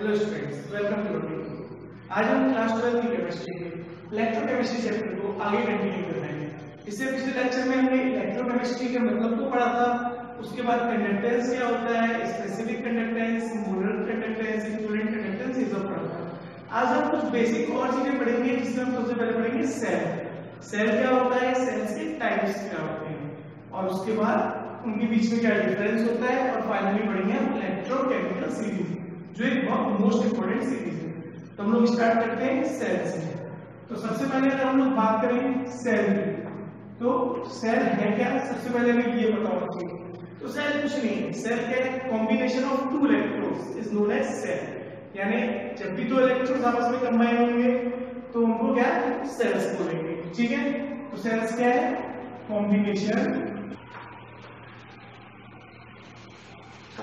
Hello students welcome to video आज हम class 12 की केमिस्ट्री के इलेक्ट्रोकेमिस्ट्री चैप्टर को आगे कंटिन्यू कर रहे हैं। इससे पिछले लेक्चर में हमने इलेक्ट्रोकेमिस्ट्री के मतलब को पढ़ा था, उसके बाद कंडक्टेंस क्या होता है specific conductance molar conductance equivalent conductance ये सब पढ़ा था। आज हम कुछ बेसिक और चीज़ें पढ़ेंगे जिसमें हम सबसे पहले पढ़ेंगे सेल सेल क्या होता है? सेल्स के टाइप्स क्या होते हैं? और उसके बाद उनके बीच में क्या डिफरेंस होता है? और फाइनली पढ़ेंगे हम इलेक्ट्रोकेमिकल सीरीज़ जो एक बहुत मोस्ट इंपोर्टेंट सीरीज़ है तो हम लोग स्टार्ट करते हैं सेल से। तो सबसे पहले अगर हम लोग बात करें सेल की तो सेल है क्या? सबसे पहले हमें ये होना चाहिए। तो सेल कुछ नहीं है। सेल क्या है? Combination of two electrodes is known as cell यानी जब भी दो इलेक्ट्रोड्स आपस में कंबाइन होंगे तो उनको क्या सेल्स बोलेंगे। ठीक है? तो सेल्स क्या है? Combination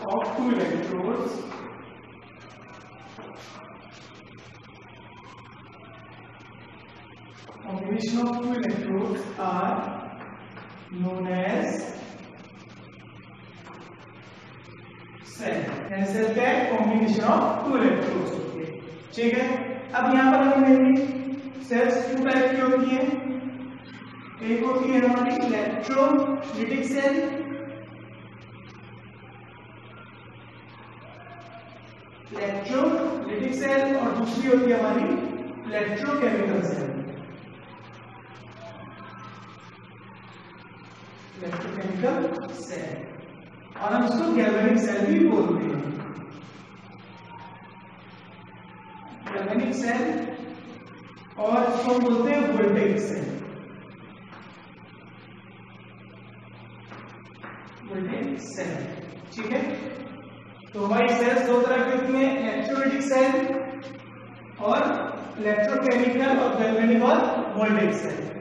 of two electrodes combination of two electrodes are known as cell and cell क्या combination of two electrodes होती ठीक है? अब यहाँ पर हम लेंगे सेल्स टू टाइप की होती है। एक होती है हमारी इलेक्ट्रोलिटिक सेल इलेक्ट्रोलिटिक सेल और दूसरी होती है हमारी इलेक्ट्रोकेमिकल सेल इलेक्ट्रोकेमिकल सेल और हम इसको गैल्वेनिक सेल भी बोलते हैं। गैल्वेनिक सेल और इसको हम बोलते हैं वोल्टेज सेल सेल ठीक है? तो हमारी सेल्स दो तरह के होती हैं इलेक्ट्रोलिटिक सेल और इलेक्ट्रोकेमिकल और गैल्वेनिक और वोल्टेज सेल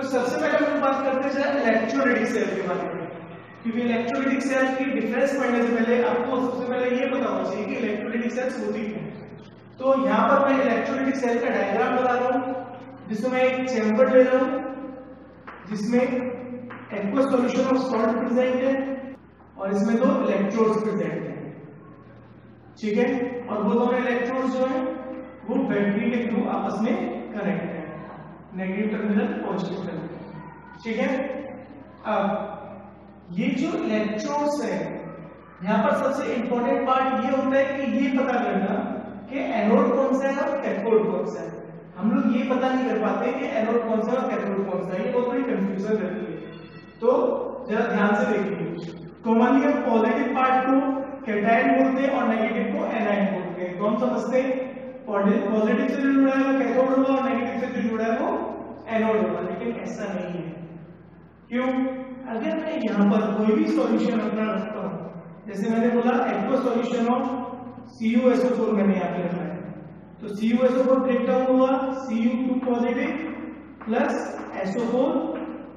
तो सबसे पहले हम बात करते हैं इलेक्ट्रोलिटिक सेल के बारे में। क्योंकि इलेक्ट्रोलिटिक सेल की डिफरेंस पढ़ने से पहले आपको सबसे पहले ये पता होना चाहिए कि इलेक्ट्रोलिटिक सेल्स होती हैं। तो यहाँ पर मैं इलेक्ट्रोलिटिक सेल का डायग्राम बता रहा हूँ, जिसमें मैं एक चैम्बर ले रहा हूँ, जिसमें aqua solution of salt present है और इसमें दो इलेक्ट्रोड्स प्रेजेंट है। ठीक है? और वो दोनों इलेक्ट्रोड्स जो है, वो बैटरी के थ्रू आपस में कनेक्ट है। नेगेटिव टर्मिनल पॉजिटिव टर्मिनल ठीक है? अब, ये जो इलेक्ट्रोड्स है, यहाँ पर सबसे इंपॉर्टेंट पार्ट ये होता है कि ये पता करना कि एनोड कौन सा है और कैथोड कौन सा है। हम लोग ये पता नहीं कर पाते कि एनोड कौन सा है और कैथोड कौन सा है। ये बहुत बड़ी कंफ्यूजन रहती है। तो जरा ध्यान से देखिए। कॉमनली हम पॉजिटिव पार्ट को कैटायन बोलते हैं और नेगेटिव को एनायन बोलते हैं। तो हम समझते हैं? पॉजिटिव से जो जुड़ा है वो कैथोड होगा और नेगेटिव से जो जुड़ा है वो एनोड होगा, लेकिन ऐसा नहीं है। क्यों? अगर मैं यहाँ पर कोई भी सॉल्यूशन अपना रखता हूँ, जैसे मैंने बोला एक्वा सॉल्यूशन ऑफ़ CuSO4 मैंने यहाँ पे रखा है। तो CuSO4 ब्रेक डाउन हुआ Cu2 positive plus SO4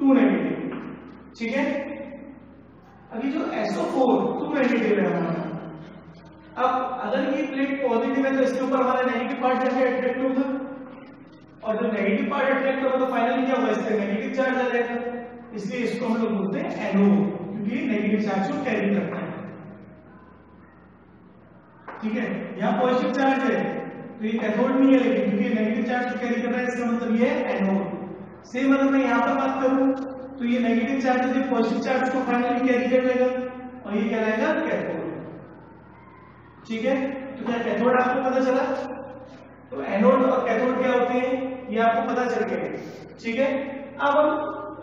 2 negative ठीक है? अभी जो SO4 2 नेगेटिव है हमारा अब अगर ये प्लेट पॉजिटिव है तो इसके ऊपर हमारा नेगेटिव पार्ट जाके अट्रैक्ट होगा। और जब नेगेटिव पार्ट अट्रैक्ट होगा तो फाइनली क्या होगा इससे नेगेटिव चार्ज आ जाएगा। इसलिए इसको हम लोग बोलते हैं एनोड क्योंकि नेगेटिव चार्ज को कैरी करता है। ठीक है? यहाँ पॉजिटिव चार्ज है तो ये कैथोड नहीं है, लेकिन क्योंकि नेगेटिव चार्ज को कैरी कर रहा है, इसका मतलब ये है एनोड सेम अगर मैं यहाँ पर बात करूँ तो ये नेगेटिव चार्ज जो पॉजिटिव चार्ज को फाइनली कैरी कर लेगा, और ये कहलाएगा कैथोड ठीक है? तो क्या कैथोड आपको पता चला? तो एनोड और कैथोड क्या होते हैं? ये आपको पता चल गया। ठीक है? अब हम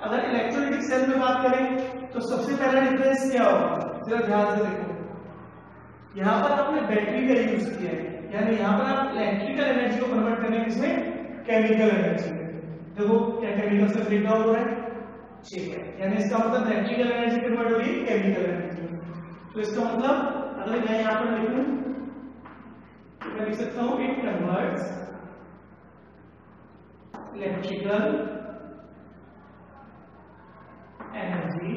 अगर इलेक्ट्रोलिटिक सेल में बात करें तो सबसे पहला डिफरेंस क्या होगा? जरा ध्यान से देखो। यहाँ पर आपने बैटरी का यूज़ किया है। यानी यहाँ पर आप इलेक्ट्रिकल एनर्जी को कन्वर्ट करने इसमें केमिकल एनर्जी देखो, क्या केमिकल से ब्रेक डाउन हो रहा है? ठीक है। यानी इसका मतलब इलेक्ट्रिकल एनर्जी कन्वर्ट हो रही है केमिकल एनर्जी तो इसका मतलब अगर मैं यहाँ पर लिखूं तो मैं लिख सकता हूँ it converts electrical energy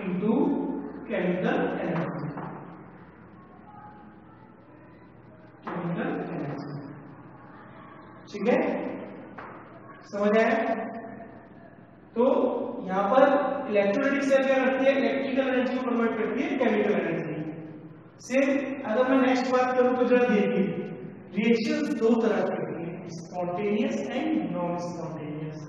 into chemical energy chemical energy ठीक है? समझ आया तो पर सेल क्या करती है? इलेक्ट्रिकल एनर्जी को कन्वर्ट करती है केमिकल एनर्जी सेम अगर मैं नेक्स्ट बात करूँ तो जरा देखिए रिएक्शन दो तरह के होते हैं स्पॉन्टेनियस एंड नॉन स्पॉन्टेनियस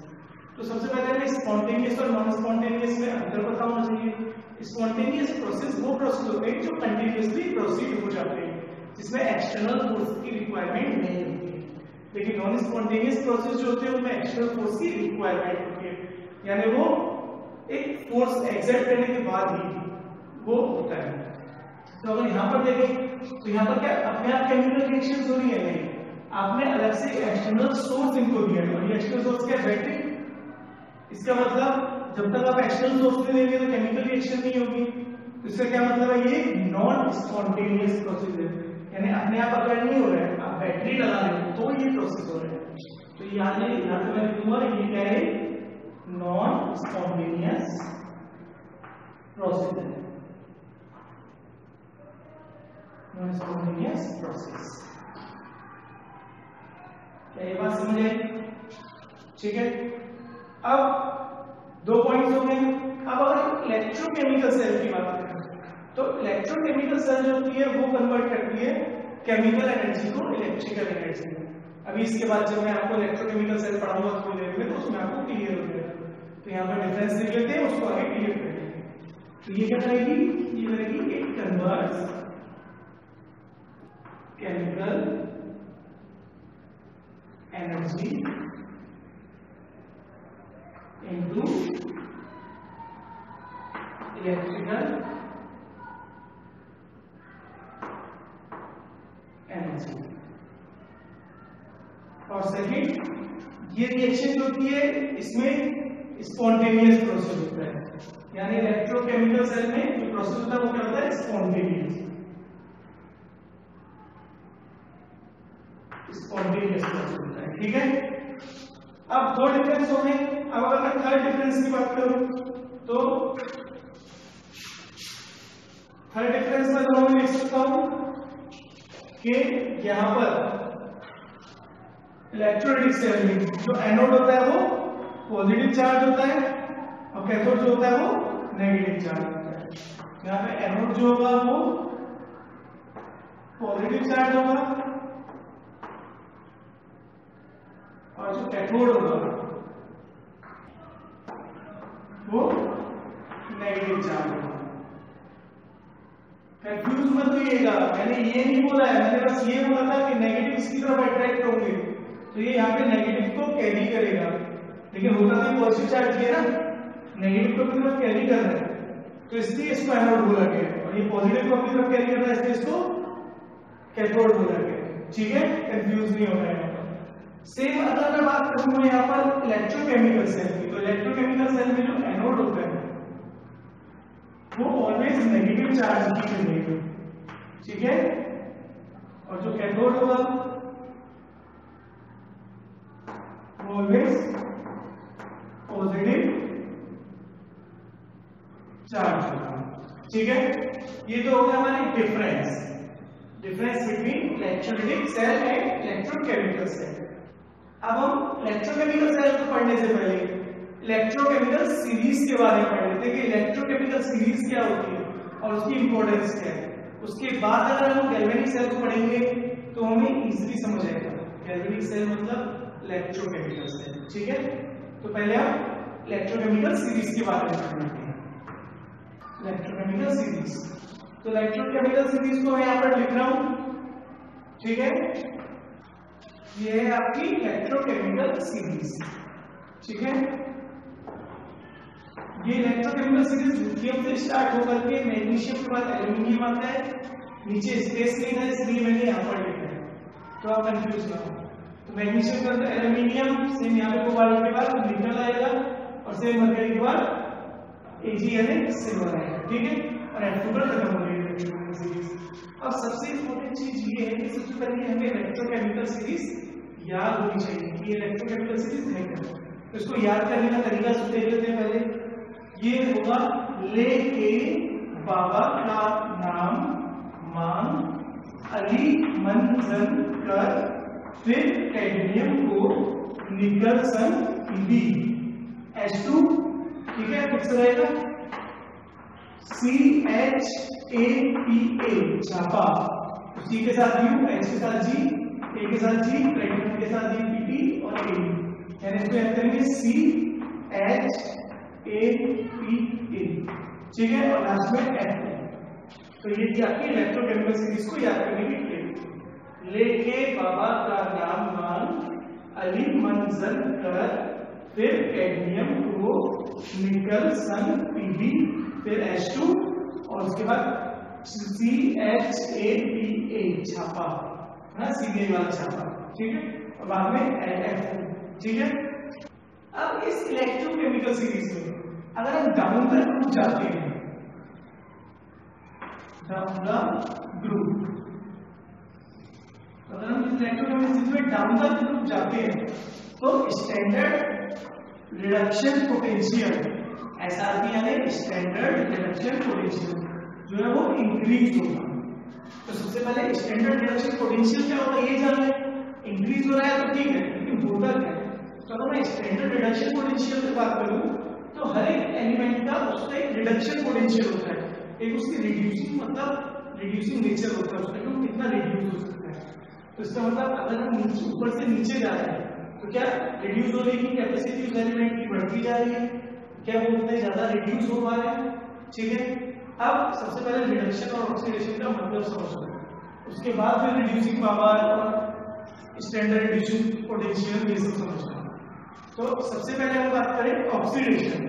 तो सबसे पहले मैं स्पॉन्टेनियस और नॉन स्पॉन्टेनियस में अंतर बताना चाहिए। स्पॉन्टेनियस प्रोसेस वो प्रोसेस होते हैं जो कंटिन्यूसली प्रोसीड हो जाते हैं, जिसमें एक्सटर्नल फोर्स की रिक्वायरमेंट नहीं होती लेकिन नॉन स्पॉन्टेनियस प्रोसेस जो होते हैं, उनमें एक्सटर्नल फोर्स की रिक्वायरमेंट होती है। यानी वो एक फोर्स एक्सर्ट करने के बाद ही वो होता है। तो अगर यहाँ पर देखें तो यहाँ पर क्या, अपने आप केमिकल रिएक्शन हो रही है नहीं आपने अलग से एक्सटर्नल सोर्स इनको दिया है। और ये एक्सटर्नल सोर्स क्या बैटरी इसका मतलब जब तक आप एक्सटर्नल सोर्स नहीं देंगे तो केमिकल रिएक्शन नहीं होगी। तो इसका क्या मतलब है? ये नॉन स्पॉन्टेनियस प्रोसेस है। यानी अपने आप अगर नहीं हो रहा है, आप बैटरी लगा रहे हो तो ये प्रोसेस हो रहा है। तो यहाँ यहाँ पे मैं लिखूँगा, ये क्या है? नॉन स्पॉन्टेनियस प्रोसेस है non spontaneous process. क्या ये बात समझ ठीक है। अब दो पॉइंट्स हो गए अब अगर इलेक्ट्रोकेमिकल सेल की बात करें तो इलेक्ट्रोकेमिकल सेल जो होती है, वो कन्वर्ट करती है केमिकल एनर्जी को इलेक्ट्रिकल एनर्जी में। अभी इसके बाद जब मैं आपको इलेक्ट्रोकेमिकल सेल पढ़ाऊँगा थोड़ी देर में तो उसमें आपको क्लियर तो यहाँ पर डिफरेंस लिख लेते हैं, उसको आगे क्लियर करेंगे तो ये क्या करेगी? ये करेगी एक convert chemical energy into electrical energy. और सेकेंड ये रिएक्शन जो होती है, इसमें स्पॉन्टेनियस प्रोसेस होता है। यानी इलेक्ट्रोकेमिकल सेल में जो प्रोसेस होता है, वो क्या होता है? स्पॉन्टेनियस स्पॉन्टेनियस प्रोसेस होता है, ठीक है? अब दो डिफरेंस हो गए। अब अगर मैं थर्ड डिफरेंस की बात करूँ तो थर्ड डिफरेंस में दोनों में लिख सकता हूँ, कि यहाँ पर इलेक्ट्रोलिटिक सेल में, जो एनोड होता है वो पॉजिटिव चार्ज होता है और कैथोड जो होता है वो नेगेटिव चार्ज होता है। यहाँ पे एनोड जो होगा वो पॉजिटिव चार्ज होगा और जो कैथोड होगा वो नेगेटिव चार्ज होगा। कंफ्यूज मत होइएगा। मैंने ये नहीं बोला है, मैंने बस ये बोला था कि नेगेटिव इसकी तरफ़ अट्रैक्ट होंगे। तो ये यहाँ पे नेगेटिव को कैरी करेगा। लेकिन होता तो पॉजिटिव चार्ज है ना। नेगेटिव को अपनी तरफ़ कैरी कर रहा है। तो इसलिए इसको एनोड बोला गया और ये पॉजिटिव को अपनी तरफ़ कैरी कर रहा है, इसलिए इसको कैथोड बोला गया ठीक है? कंफ्यूज नहीं होना है सेम अगर मैं बात करूँगा यहाँ पर इलेक्ट्रोकेमिकल सेल की तो इलेक्ट्रोकेमिकल सेल में जो एनोड होता है, वो ऑलवेज नेगेटिव चार्ज की मिलेगा ठीक है? और जो कैथोड होगा, वो ऑलवेज पॉजिटिव चार्ज होगा ठीक है? ये तो हो गया हमारे difference difference between electrolytic cell and electrochemical cell अब हम इलेक्ट्रोकेमिकल सेल को पढ़ने से पहले इलेक्ट्रोकेमिकल सीरीज़ के बारे में पढ़ लेते हैं कि इलेक्ट्रोकेमिकल सीरीज़ क्या होती है और उसकी इंपॉर्टेंस क्या है? उसके बाद अगर हम गैल्वेनिक सेल को पढ़ेंगे तो हमें इजीली समझ आएगा। गैल्वेनिक सेल मतलब इलेक्ट्रोकेमिकल सेल ठीक है? तो पहले हम इलेक्ट्रोकेमिकल सीरीज़ के बारे में पढ़ लेते हैं। इलेक्ट्रोकेमिकल सीरीज़ तो इलेक्ट्रोकेमिकल सीरीज़ को मैं यहाँ पर लिख रहा हूँ। ठीक है? ये है आपकी इलेक्ट्रोकेमिकल सीरीज़ ठीक है? ये इलेक्ट्रोकेमिकल सीरीज़ लिथियम से स्टार्ट होकर के मैग्नीशियम के बाद एल्यूमिनियम आता है। नीचे स्पेस लेना है, इसलिए मैंने यहाँ पर लिखा है। तो आप कंफ्यूज ना हो। तो मैग्नीशियम के बाद एल्यूमिनियम सेम यहाँ पे कोबाल्ट के बाद निकल आएगा और सेम मरकरी के बाद एजी यानी सिल्वर आएगा। ठीक है? और पर खत्म हो गई अब सबसे इंपॉर्टेंट चीज़ ये है कि सबसे पहले हमें इलेक्ट्रोकेमिकल सीरीज़ याद होनी चाहिए इलेक्ट्रोकेमिकल सीरीज़ है क्या? तो इसको याद करने का तरीका लेते हैं पहले। ये होगा ले के बाबा का नाम, मांग, अली मंजन कर, फिर कैडमियम को निकल सन डी एच टू ठीक है? फिक्स रहेगा? C H A P A छापा सी के साथ यू एच के साथ जी ए के साथ जी प्रेगनेंट के साथ जी पी टी और ए यानी इसको याद करेंगे C H A P A ठीक है? और लास्ट में एफ़ तो ये थी आपकी इलेक्ट्रोकेमिकल सीरीज़ को याद करने की ट्रिक लेके बाबा का नाम मान, अली मंजर कर, फिर कैडमियम को निकल सन पीबी फिर एच टू और उसके बाद C H A P A छापा। है ना? सीधे वाला छापा। ठीक है? और बाद में एफ़ ठीक है? अब इस इलेक्ट्रोकेमिकल सीरीज़ में अगर हम डाउन द ग्रुप जाते हैं डाउन द ग्रुप अगर हम इस इलेक्ट्रोकेमिकल सीरीज़ में डाउन द ग्रुप जाते हैं तो स्टैंडर्ड रिडक्शन पोटेंशियल एसआरपी यानी स्टैंडर्ड रिडक्शन पोटेंशियल जो है वो इंक्रीज होगा। तो सबसे पहले स्टैंडर्ड रिडक्शन पोटेंशियल क्या होगा, ये जान लें। इंक्रीज हो रहा है तो ठीक है लेकिन होता क्या है? तो अगर मैं स्टैंडर्ड रिडक्शन पोटेंशियल की बात करूँ तो हर एक एलिमेंट का उसका एक रिडक्शन पोटेंशियल होता है। एक उसकी रिड्यूसिंग मतलब रिड्यूसिंग नेचर होता है, उसका कि कितना रिड्यूस हो सकता है। तो इसका मतलब अगर हम ऊपर से नीचे जा रहे हैं तो क्या रिड्यूस होने की कैपेसिटी उस एलिमेंट की बढ़ती जा रही है। क्या वो उतने ज़्यादा रिड्यूस हो पा रहे हैं? ठीक है? अब सबसे पहले रिडक्शन और ऑक्सीडेशन का मतलब समझो। उसके बाद फिर रिड्यूसिंग पावर और स्टैंडर्ड रिड्यूसिंग पोटेंशियल ये सब समझना तो सबसे पहले हम बात करें ऑक्सीडेशन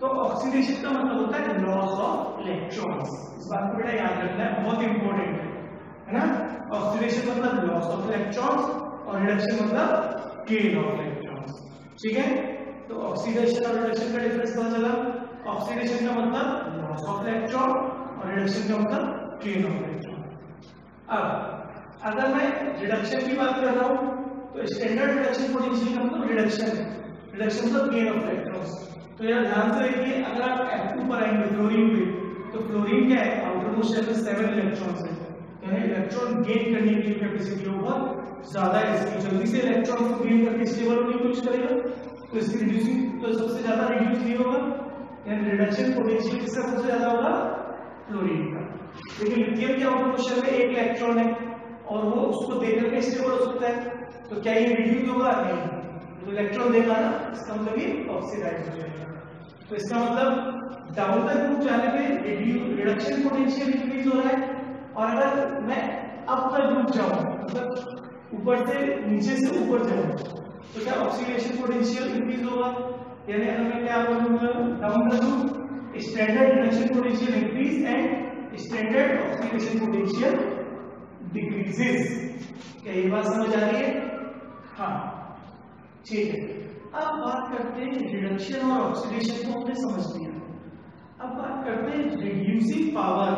तो ऑक्सीडेशन का मतलब होता है लॉस ऑफ़ इलेक्ट्रॉन्स इस बात को बेटा याद रखना है, बहुत इंपॉर्टेंट है। है ना? ऑक्सीडेशन मतलब लॉस ऑफ़ इलेक्ट्रॉन्स और रिडक्शन मतलब गेन ऑफ़ इलेक्ट्रॉन्स ठीक है? तो ऑक्सीडेशन और रिडक्शन का डिफरेंस पता चला। ऑक्सीडेशन का मतलब लॉस ऑफ़ इलेक्ट्रॉन और रिडक्शन का मतलब गेन ऑफ़ इलेक्ट्रॉन अब, अगर मैं रिडक्शन की बात कर रहा हूँ तो स्टैंडर्ड रिडक्शन पोटेंशियल का मतलब रिडक्शन है। रिडक्शन मतलब गेन ऑफ़ इलेक्ट्रॉन्स तो यार ध्यान से देखिए, अगर आप F2 पर आएँगे फ्लोरीन पे तो फ्लोरीन क्या है? आउटर मोस्ट शेल में 7 इलेक्ट्रॉन्स है। यानी इलेक्ट्रॉन गेन करने की कैपेसिटी बहुत ज़्यादा है। इसकी जल्दी से इलेक्ट्रॉन को गेन करके स्टेबल होने की कोशिश करेगा। तो इसकी रिड्यूसिंग तो सबसे ज़्यादा रिड्यूस नहीं होगा यानी रिडक्शन पोटेंशियल किसका सबसे ज़्यादा होगा? फ्लोरीन का। लेकिन लिथियम के आउटर मोस्ट शेल में एक इलेक्ट्रॉन है और वो उसको देकर के स्टेबल हो सकता है। तो क्या ये रिड्यूस होगा? नहीं। तो इलेक्ट्रॉन देगा ना, इसका मतलब ये ऑक्सीडाइज हो जाएगा। तो इसका मतलब डाउन ग्रुप जाने पे रिडक्शन पोटेंशियल इंक्रीज हो रहा है। और अगर मैं अप द ग्रुप जाऊँ मतलब ऊपर से नीचे से ऊपर जाऊँ तो क्या ऑक्सीडेशन पोटेंशियल इंक्रीज होगा? यानी अगर मैं क्या बोलूँगा? Down the group standard reduction potential increase and standard oxidation potential decreases क्या ये बात समझ आ रही है? हाँ ठीक है। अब बात करते हैं रिडक्शन और ऑक्सीडेशन को हमने समझ लिया। अब बात करते हैं रिड्यूसिंग पावर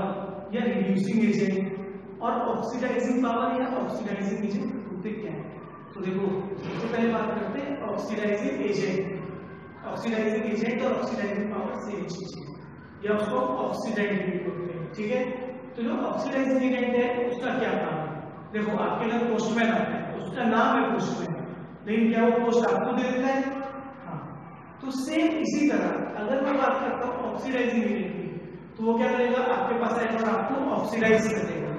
या रिड्यूसिंग एजेंट और ऑक्सीडाइजिंग पावर या ऑक्सीडाइजिंग एजेंट होते क्या है? तो देखो सबसे पहले बात करते हैं ऑक्सीडाइजिंग एजेंट ऑक्सीडाइजिंग एजेंट और ऑक्सीडाइजिंग पावर सेम चीज़ है। या उसको ऑक्सीडाइज भी बोलते हैं, ठीक है? तो जो ऑक्सीडाइजिंग एजेंट है, उसका क्या काम है? देखो, आपके घर पोस्टमैन आता है, उसका नाम है पोस्टमैन लेकिन क्या वो पोस्ट आपको दे देता है? हाँ। तो सेम इसी तरह, अगर मैं बात करता हूँ ऑक्सीडाइजिंग एजेंट की तो वो क्या करेगा? आपके पास आएगा और आपको ऑक्सीडाइज कर देगा।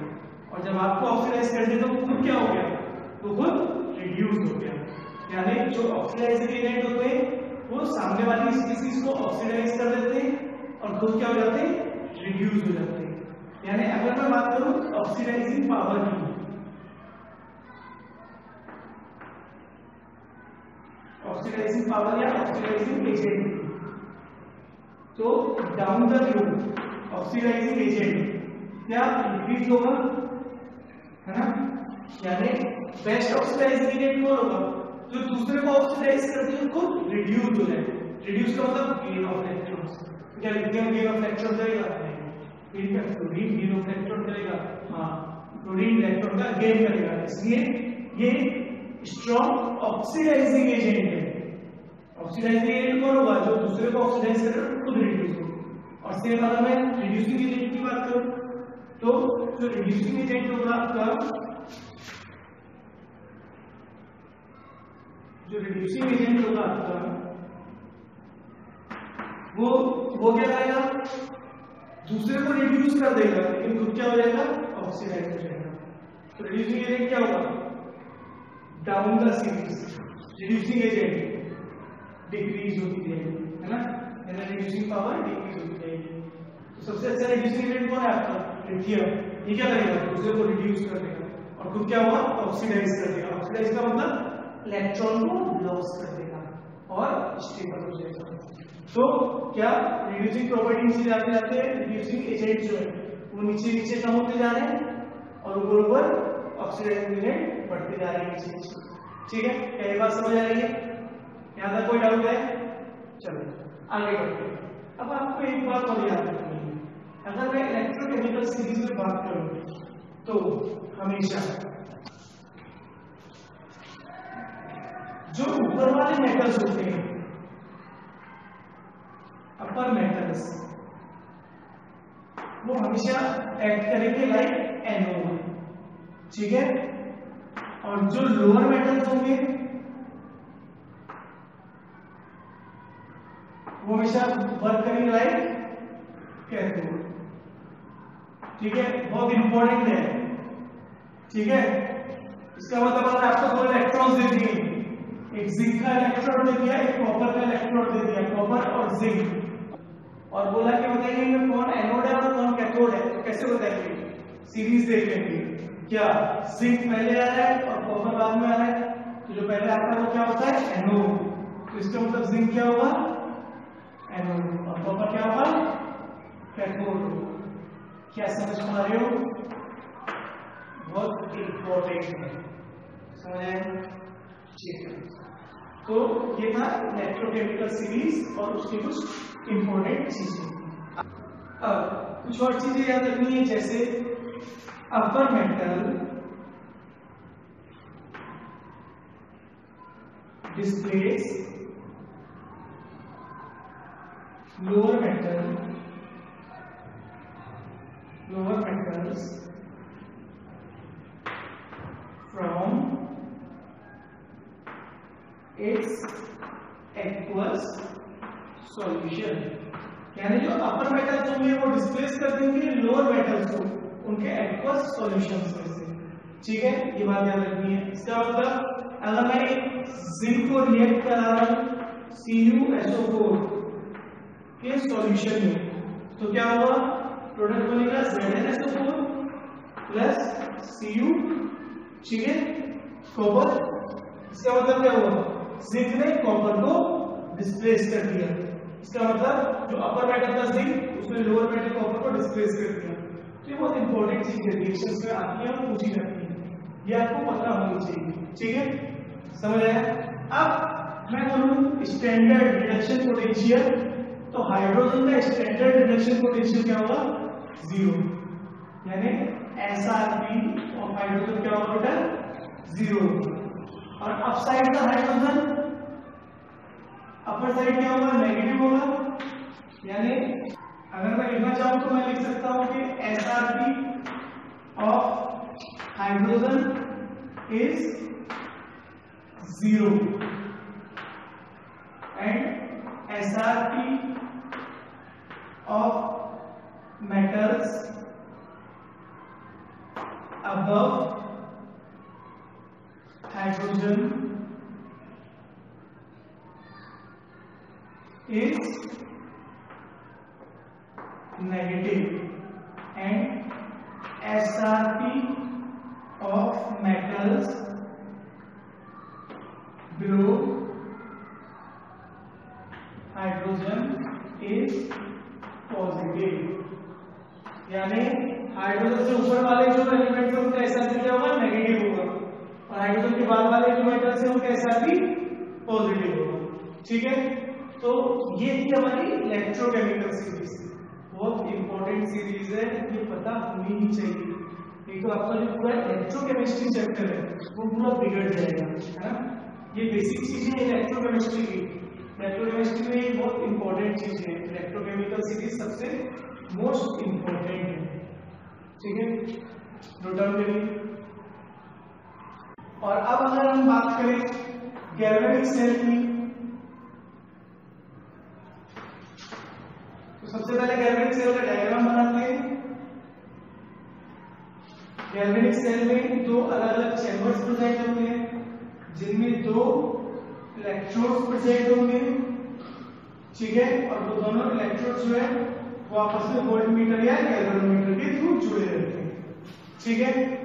और जब आपको ऑक्सीडाइज कर देगा तो खुद क्या हो गया? तो खुद रिड्यूस हो गया। यानी जो ऑक्सीडाइजिंग एजेंट होते हैं वो सामने वाली स्पीसीज को ऑक्सीडाइज कर देते हैं और खुद क्या हो जाते हैं? रिड्यूस हो जाते हैं। यानी अगर मैं बात करूँ ऑक्सीडाइजिंग पावर की। ऑक्सीडाइजिंग पावर या ऑक्सीडाइजिंग एजेंट तो down the group oxidising agent क्या इंक्रीज होगा? है ना? यानी बेस्ट ऑक्सीडाइजिंग एजेंट कौन होगा? जो दूसरे को ऑक्सीडाइज करते हैं खुद रिड्यूस हो जाए रिड्यूस का मतलब गेन ऑफ़ इलेक्ट्रॉन्स क्या लिथियम गेन ऑफ़ इलेक्ट्रॉन नहीं। फिर क्लोरीन गेन ऑफ़ इलेक्ट्रॉन करेगा हाँ क्लोरीन इलेक्ट्रॉन का गेन करेगा। इसलिए ये स्ट्रॉन्ग ऑक्सीडाइजिंग एजेंट है। ऑक्सीडाइजिंग एजेंट कौन होगा? जो दूसरे को ऑक्सीडाइज कर खुद रिड्यूस हो और सेम अगर मैं रिड्यूसिंग एजेंट की बात करूँ तो जो रिड्यूसिंग एजेंट होगा आपका जो रिड्यूसिंग एजेंट होगा आपका, वो वो क्या करेगा दूसरे को रिड्यूस कर देगा, लेकिन खुद क्या हो जाएगा? ऑक्सीडाइज हो जाएगा। तो रिड्यूसिंग एजेंट क्या होगा? Down the series reducing agent decrease होती जाएगी है ना? यानी रिड्यूसिंग पावर डिक्रीज होती जाएगी तो सबसे अच्छा रिड्यूसिंग एजेंट कौन है आपका? लिथियम ये क्या करेगा? दूसरे को रिड्यूस कर देगा। और खुद क्या होगा ऑक्सीडाइज कर देगा। ऑक्सीडाइज का मतलब इलेक्ट्रॉन को लॉस कर देगा और स्टेबल हो जाएगा। तो क्या रिड्यूसिंग प्रॉपर्टी नीचे जाते जाते रिड्यूसिंग एजेंट जो है, वो नीचे नीचे कम होते जा रहे हैं और ऊपर ऊपर ऑक्सीडाइजिंग एजेंट बढ़ते जा रहे हैं नीचे ठीक है? क्या बात समझ आ रही है? यहाँ तक कोई डाउट है? चलो, आगे बढ़ते अब आपको एक बात और याद रखनी है। अगर मैं इलेक्ट्रोकेमिकल सीरीज़ में बात करूँ तो हमेशा जो ऊपर वाले मेटल्स होते हैं अपर मेटल्स वो हमेशा एक्ट करेंगे लाइक एनोड ठीक है? और जो लोअर मेटल्स होंगे, वो हमेशा वर्क करेंगे लाइक कैथोड ठीक है? बहुत इंपॉर्टेंट है, ठीक है? इसका मतलब आपको दो इलेक्ट्रॉन्स दे दिए। एक जिंक का इलेक्ट्रोड दे दिया, एक कॉपर का इलेक्ट्रोड दे दिया कॉपर और जिंक। और बोला कि बताइए इनमें कौन एनोड है और कौन कैथोड है? तो कैसे बताएँगे? सीरीज़ देख लेंगे क्या? जिंक पहले आ रहा है और कॉपर बाद में आ रहा है। तो जो पहले आता है वो क्या होता है? एनोड तो इसका मतलब जिंक क्या होगा? एनोड और कॉपर क्या होगा? कैथोड क्या समझ पा रहे हो? बहुत इंपॉर्टेंट है। समझ आए तो ये था इलेक्ट्रोकेमिकल सीरीज़ और उसकी कुछ इंपॉर्टेंट चीज़ें। अब कुछ और चीज़ें याद रखनी है, जैसे upper metal displace lower metal lower metals from its aqueous solution. यानी जो अपर मेटल्स होंगे, वो डिस्प्लेस कर देंगे लोअर मेटल्स को, उनके एक्वस सॉल्यूशंस में से। ठीक है? ये बात याद रखनी है। इसका मतलब अगर मैं जिंक को रिएक्ट करा रहा हूँ CuSO4 के सॉल्यूशन में तो क्या होगा? प्रोडक्ट बनेगा ZnSO4 प्लस Cu, ठीक है? कॉपर इसका मतलब क्या हुआ जिंक ने कॉपर को डिस्प्लेस कर दिया। इसका मतलब जो अपर मेटल था जिंक उसने लोअर मेटल कॉपर को डिस्प्लेस कर दिया। तो बहुत इंपॉर्टेंट चीज़ है रिएक्शंस में आती है और पूछी जाती है। ये आपको पता होनी चाहिए, ठीक है? समझ आया? अब मैं बोलूँ स्टैंडर्ड रिडक्शन पोटेंशियल तो हाइड्रोजन का स्टैंडर्ड रिडक्शन पोटेंशियल क्या होगा ज़ीरो यानी S R P of hydrogen क्या होगा बेटा? ज़ीरो और अपसाइड का हाइड्रोजन अपर साइड क्या होगा? नेगेटिव होगा। यानी अगर मैं लिखना चाहूँ तो मैं लिख सकता हूँ कि S R P of hydrogen is zero and S R P of metals above hydrogen is negative and SRP of metals below hydrogen is positive यानी हाइड्रोजन से ऊपर वाले जो एलिमेंट है उनका एसआरपी क्या होगा नेगेटिव होगा और हाइड्रोजन के बाद वाले जो मेटल्स हैं उनका एसआरपी पॉजिटिव होगा। ठीक है? तो ये थी हमारी इलेक्ट्रोकेमिकल सीरीज़ बहुत इंपॉर्टेंट सीरीज़ है, ये पता होनी ही चाहिए। नहीं तो आपका जो पूरा इलेक्ट्रोकेमिस्ट्री चैप्टर है, वो पूरा बिगड़ जाएगा, है ना? ये बेसिक चीज़ें इलेक्ट्रोकेमिस्ट्री की। इलेक्ट्रोकेमिस्ट्री में ये बहुत इंपॉर्टेंट चीज़ है। इलेक्ट्रोकेमिकल सीरीज़ सबसे मोस्ट इंपॉर्टेंट है। ठीक है? नोट डाउन करिए। और अब अगर हम बात करें गैल्वेनिक सेल की तो सबसे पहले गैल्वेनिक सेल का डायग्राम बनाते हैं। गैल्वेनिक सेल में दो अलग अलग चैम्बर्स प्रेजेंट होंगे जिनमें दो इलेक्ट्रोड्स प्रोजेक्ट होंगे। ठीक है? और वो दोनों इलेक्ट्रोड जो है, वो आपस में वोल्ट मीटर या गैल्वेनोमीटर के थ्रू जुड़े रहते हैं। ठीक है?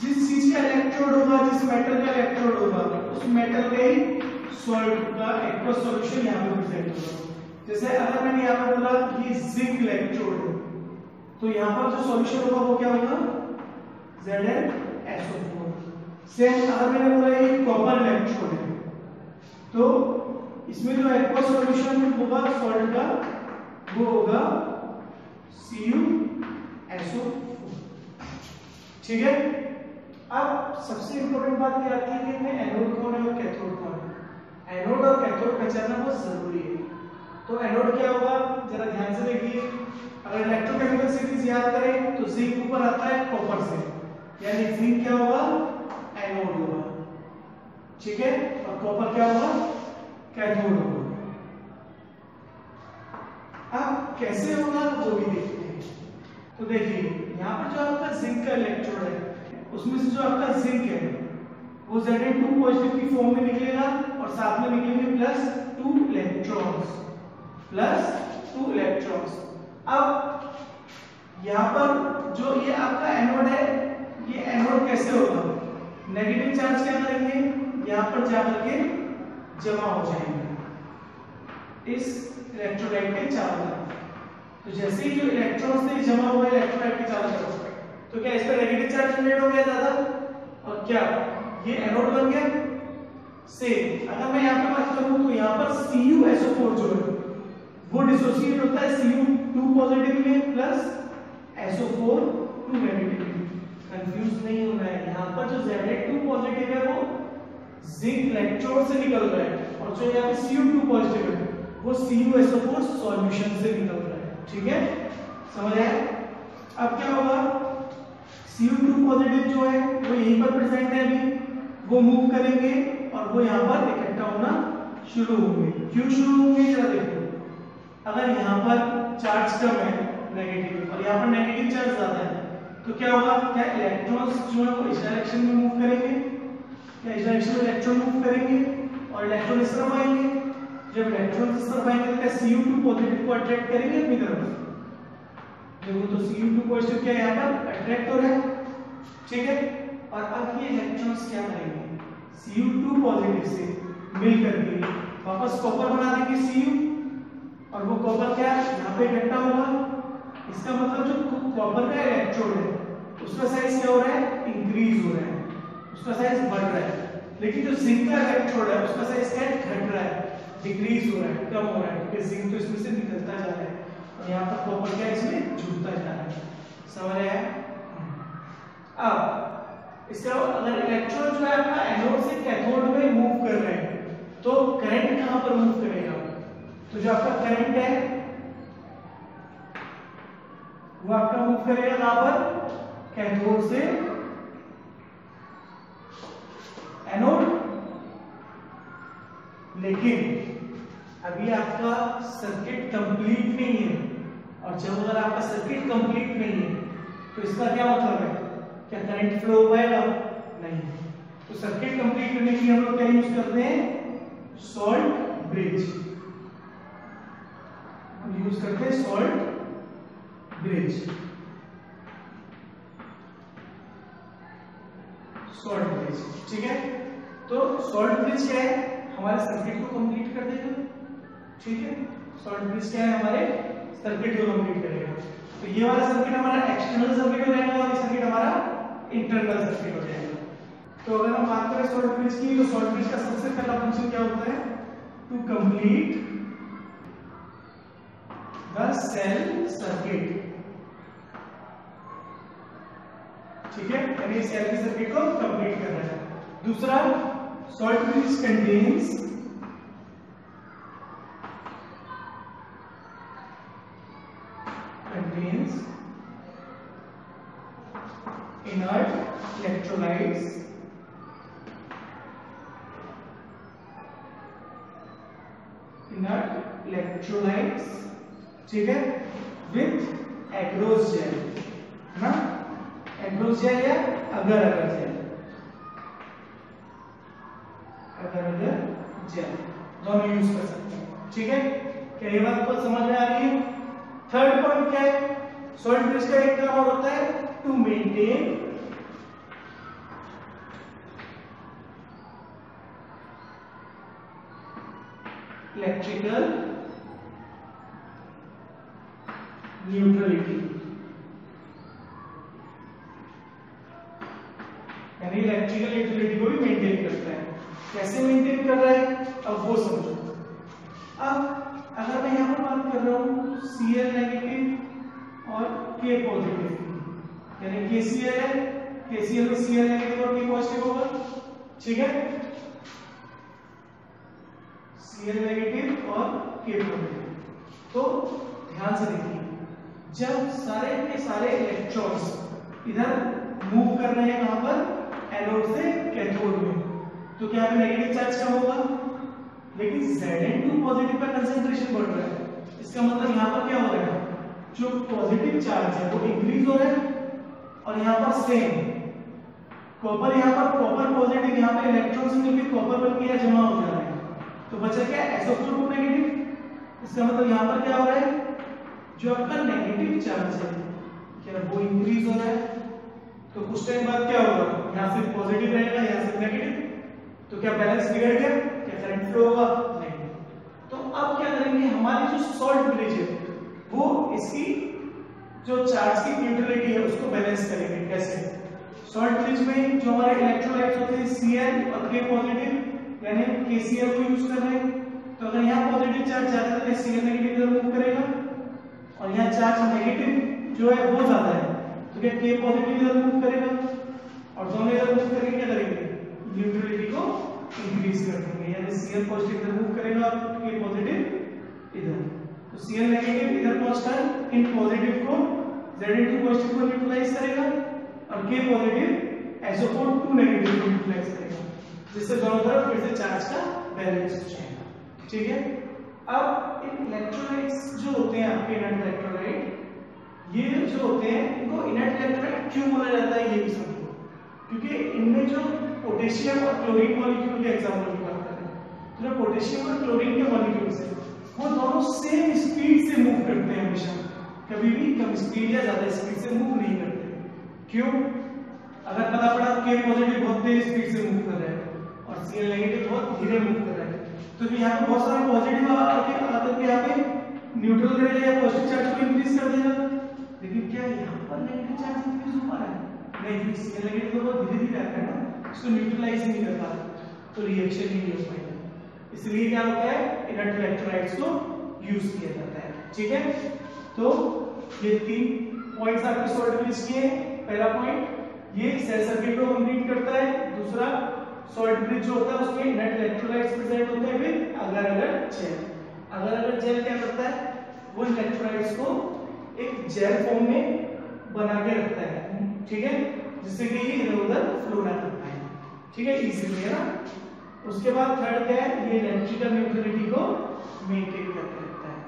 जिस चीज़ का इलेक्ट्रोड होगा, जिस मेटल का इलेक्ट्रोड होगा, उस मेटल का ही सॉल्ट का एक्वस सॉल्यूशन यहाँ पे प्रेजेंट होगा। जैसे अगर मैंने यहाँ पे बोला कि जिंक इलेक्ट्रोड है तो यहाँ पर जो सॉल्यूशन होगा, वो क्या होगा? ZnSO4 सेम अगर मैंने बोला ये कॉपर इलेक्ट्रोड है तो इसमें जो एक्वस सॉल्यूशन होगा सॉल्ट का, वो होगा CuSO4 ठीक है? अब सबसे इंपॉर्टेंट बात क्या आती है कि इसमें एनोड कौन है और कैथोड कौन है? एनोड और कैथोड पहचानना बहुत ज़रूरी है। तो एनोड क्या होगा? जरा ध्यान से देखिए। अगर इलेक्ट्रोकेमिकल सीरीज़ याद करें तो जिंक ऊपर आता है कॉपर से। यानी जिंक क्या होगा? एनोड होगा। ठीक है? और कॉपर क्या होगा? कैथोड होगा। अब कैसे होगा? वो भी देखते हैं। तो देखिए, यहाँ पर जो आपका जिंक का इलेक्ट्रोड है उसमें से जो आपका जिंक है, वो Zn2 पॉजिटिव की फॉर्म में निकलेगा और साथ में निकलेंगे plus two electrons plus two electrons अब यहाँ पर जो ये आपका एनोड है, ये एनोड कैसे होगा? नेगेटिव चार्ज क्या करेंगे? यहाँ पर जाकर के जमा हो जाएँगे। इस इलेक्ट्रोलाइट के चारों तरफ़ तो जैसे ही जो इलेक्ट्रॉन से जमा हुआ इलेक्ट्रोलाइट के चारों तरफ़ तो क्या इस पर नेगेटिव चार्ज जनरेट हो गया दादा? और क्या? ये एनोड बन गया? से अगर मैं यहाँ पे बात करूँ तो यहाँ पर CuSO4 जो है, वो डिसोसिएट होता है Cu2 पॉजिटिव में प्लस SO4 2 नेगेटिव कंफ्यूज नहीं होना है। यहाँ पर जो Za2 पॉजिटिव है, वो जिंक इलेक्ट्रोड से निकल रहा है। और जो यहाँ पे Cu2 पॉजिटिव है, वो CuSO4 सॉल्यूशन से निकल रहा है। ठीक है? समझ आया? अब क्या होगा? Cu2 पॉजिटिव जो है, वो यहीं पर प्रेजेंट है अभी। वो मूव करेंगे और वो यहाँ पर इकट्ठा होना शुरू होंगे। क्यों शुरू होंगे? जरा देखो। अगर यहाँ पर चार्ज कम है नेगेटिव और यहाँ पर नेगेटिव चार्ज ज़्यादा है तो क्या होगा? क्या इलेक्ट्रॉन्स जो है, वो इस डायरेक्शन में मूव करेंगे? क्या इस डायरेक्शन में इलेक्ट्रॉन मूव करेंगे? और इलेक्ट्रॉन इस तरफ़ आएँगे जब इलेक्ट्रॉन इस तरफ़ आएँगे तो क्या Cu2 पॉजिटिव को अट्रैक्ट करेंगे अपनी तरफ़? देखो तो Cu2 पॉजिटिव क्या यहाँ पर अट्रैक्ट हो रहा है, ठीक है? और अब ये इलेक्ट्रॉन्स क्या करेंगे? Cu2 पॉजिटिव से मिल करके वापस कॉपर बना देंगे Cu और वो कॉपर क्या है? यहाँ पे इकट्ठा होगा। इसका मतलब जो कॉपर का इलेक्ट्रोड है, उसका साइज़ क्या हो रहा है? इंक्रीज हो रहा है। उसका साइज़ बढ़ रहा है। लेकिन जो जिंक का इलेक्ट्रोड है, उसका साइज़ क्या घट रहा है। डिक्रीज हो रहा है, कम हो रहा है। क्योंकि जिंक तो इसमें से निकलता जा रहा है। और यहाँ पर कॉपर क्या इसमें जुड़ता जा रहा है? समझ आया अब, इसका अगर इलेक्ट्रॉन जो है आपका एनोड से कैथोड में मूव कर रहे हैं तो करंट कहाँ पर मूव करेगा? तो जो आपका करंट है, वो आपका मूव करेगा कहाँ पर? कैथोड से। एनोड लेकिन, अभी आपका सर्किट कंप्लीट नहीं है। और जब अगर आपका सर्किट कंप्लीट नहीं है तो इसका क्या मतलब है? क्या करंट फ्लो हो पाएगा नहीं। तो सर्किट कंप्लीट करने के लिए हम लोग क्या यूज़ करते हैं? सॉल्ट ब्रिज हम यूज़ करते हैं सॉल्ट ब्रिज सॉल्ट ब्रिज ठीक है? तो सॉल्ट ब्रिज क्या है? हमारे सर्किट को कंप्लीट कर देगा। ठीक है? सॉल्ट ब्रिज क्या है हमारे? सर्किट को कंप्लीट करेगा। तो ये वाला सर्किट हमारा एक्सटर्नल सर्किट हो जाएगा और ये सर्किट हमारा इंटरनल सर्किट हो जाएगा। तो अगर हम बात करें सॉल्ट ब्रिज की तो सॉल्ट ब्रिज का सबसे पहला फ़ंक्शन क्या होता है? To complete the cell circuit ठीक है? यानी सेल सर्किट को कंप्लीट करना है। दूसरा salt bridge contains contains inert electrolytes inert electrolytes, ठीक है? विथ एग्रोस जेल ना? एग्रोस जेल या अगर अगर जेल अगर अगर जेल दोनों यूज़ कर सकते हैं। ठीक है? क्या ये बात को समझ में आ रही है? थर्ड पॉइंट क्या है? सॉल्ट ब्रिज का एक काम और होता है? टू मेंटेन इलेक्ट्रिकल न्यूट्रलिटी यानी इलेक्ट्रिकल न्यूट्रलिटी को भी मेंटेन करता है कैसे मेंटेन कर रहा है अब वो समझो अब अगर मैं यहाँ पर बात कर Cl नेगेटिव और K पॉजिटिव यानी KCl है KCl में Cl नेगेटिव और K पॉजिटिव होगा। ठीक है? Cl नेगेटिव और K पॉजिटिव तो ध्यान से देखिए, जब सारे के सारे इलेक्ट्रॉन्स इधर मूव कर रहे हैं कहाँ पर? एनोड से कैथोड में। तो क्या नेगेटिव चार्ज का होगा? लेकिन Zn2 पॉजिटिव का कंसंट्रेशन बढ़ रहा है। इसका मतलब यहाँ पर क्या हो रहा है? जो पॉजिटिव चार्ज है, वो इंक्रीज हो रहा है और यहाँ पर सेम कॉपर यहाँ पर कॉपर पॉजिटिव यहाँ पर इलेक्ट्रॉन्स मिलकर कॉपर बन के जमा हो जा रहा है। तो बचा क्या? SO2 नेगेटिव इसका मतलब यहाँ पर क्या हो रहा है? जो आपका नेगेटिव चार्ज है, क्या वो इंक्रीज हो रहा है? तो कुछ टाइम बाद क्या होगा? यहाँ से पॉजिटिव रहेगा, यहाँ से नेगेटिव तो क्या बैलेंस बिगड़ गया? क्या करंट फ्लो होगा? अब क्या करेंगे? हमारी जो सॉल्ट ब्रिज है, वो इसकी जो चार्ज की न्यूट्रलिटी है, उसको बैलेंस करेंगे। कैसे? सॉल्ट ब्रिज में जो हमारे इलेक्ट्रोलाइट्स होते हैं, Cl और K पॉजिटिव यानी KCl को यूज़ कर रहे हैं। तो अगर यहाँ पॉजिटिव चार्ज ज़्यादा है तो Cl नेगेटिव इधर मूव करेगा। और यहाँ चार्ज नेगेटिव जो है, वो ज़्यादा है। तो क्या K पॉजिटिव इधर मूव करेगा? और दोनों इधर मूव क्या करेंगे? न्यूट्रलिटी को इंक्रीज कर देंगे यानी Cl पॉजिटिव इधर मूव करेगा और K पॉजिटिव इधर। तो Cl नेगेटिव इधर पहुंचकर इन पॉजिटिव को Zn2 पॉजिटिव को न्यूट्रलाइज करेगा और K पॉजिटिव SO4 नेगेटिव को न्यूट्रलाइज करेगा। जिससे दोनों तरफ़ फिर से चार्ज का बैलेंस हो जाएगा। ठीक है? अब इन इलेक्ट्रोलाइट्स जो होते हैं आपके इनर्ट इलेक्ट्रोलाइट ये जो होते हैं, इनको इनर्ट इलेक्ट्रोलाइट क्यों बोला जाता है ये भी समझो। क्योंकि इनमें जो पोटेशियम और क्लोरीन मॉलिक्यूल के एग्जांपल की बात कर। हैं तो जो पोटेशियम और क्लोरीन के मॉलिक्यूल्स हैं, वो दोनों सेम स्पीड से मूव करते हैं हमेशा। कभी भी कम स्पीड या ज़्यादा स्पीड से मूव नहीं करते। क्यों? अगर पता पड़ा के पॉजिटिव बहुत तेज स्पीड से मूव कर रहा है और Cl नेगेटिव बहुत धीरे मूव कर रहा है। तो फिर यहाँ पे बहुत सारा पॉजिटिव आके आकर के यहाँ पे? न्यूट्रल करेगा या पॉजिटिव चार्ज को इंक्रीज कर देगा? लेकिन क्या यहाँ पर नेगेटिव चार्ज इंक्रीज हो पा रहा है? नहीं Cl नेगेटिव तो बहुत धीरे धीरे आता है ना इसको न्यूट्रलाइज नहीं कर पाता तो रिएक्शन नहीं हो पाएगा इसलिए क्या होता है? इलेक्ट्रोलाइट्स को यूज़ किया जाता है। ठीक है? तो ये तीन पॉइंट्स आपके सॉल्ट ब्रिज के पहला पॉइंट ये सेल सर्किट को कंप्लीट करता है। दूसरा सॉल्ट ब्रिज जो होता है उसमें। इनर्ट इलेक्ट्रोलाइट्स प्रेजेंट होते हैं फिर अगर अगर जेल अगर अगर जेल क्या करता है? वो इलेक्ट्रोलाइट्स को एक जेल फॉर्म में बना के रखता है। ठीक है? जिससे कि ये इधर उधर फ्लो ना कर। ठीक है इजीली है ना? उसके बाद थर्ड क्या है? ये इलेक्ट्रिकल न्यूट्रलिटी को मेंटेन करके रखता है।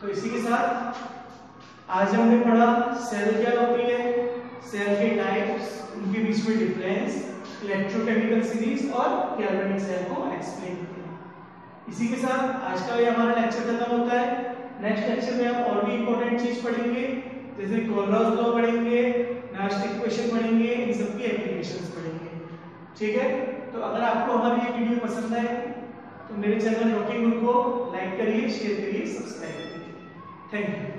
तो इसी के साथ आज हमने पढ़ा सेल क्या होती है? सेल के टाइप्स उनके बीच में डिफरेंस इलेक्ट्रोकेमिकल सीरीज़ और कैल्विनिक सेल को एक्सप्लेन किया इसी के साथ आज का ये हमारा लेक्चर खत्म होता है। नेक्स्ट लेक्चर में हम और भी इंपॉर्टेंट चीज़ पढ़ेंगे, जैसे कोलरॉस लॉ पढ़ेंगे नास्ट इक्वेशन पढ़ेंगे, इन सब की एप्लीकेशंस पढ़ेंगे। ठीक है? तो अगर आपको हमारी ये वीडियो पसंद आए तो मेरे चैनल रॉकिंग को लाइक करिए शेयर करिए सब्सक्राइब करिए। Thank you